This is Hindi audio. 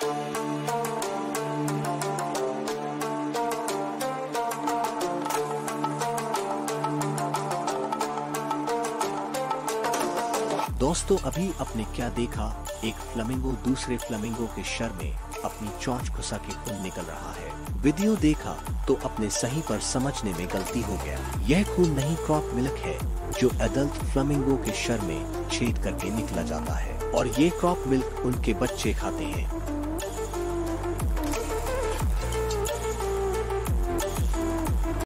Thank you. दोस्तों, अभी अपने क्या देखा? एक फ्लमिंगो दूसरे फ्लमिंगो के शर में अपनी चौंच घुसा के खून निकल रहा है। वीडियो देखा तो अपने सही पर समझने में गलती हो गया। यह खून नहीं क्रॉप मिल्क है, जो एडल्ट फ्लमिंगो के शर में छेद करके निकला जाता है। और ये क्रॉप मिल्क उनके बच्चे खाते हैं।